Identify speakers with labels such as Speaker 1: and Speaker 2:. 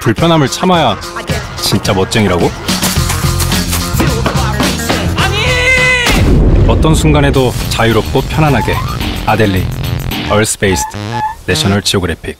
Speaker 1: 불편함을 참아야 진짜 멋쟁이라고?
Speaker 2: 아니!
Speaker 1: 어떤 순간에도 자유롭고 편안하게 아델리 얼스페이스드 내셔널 지오그래픽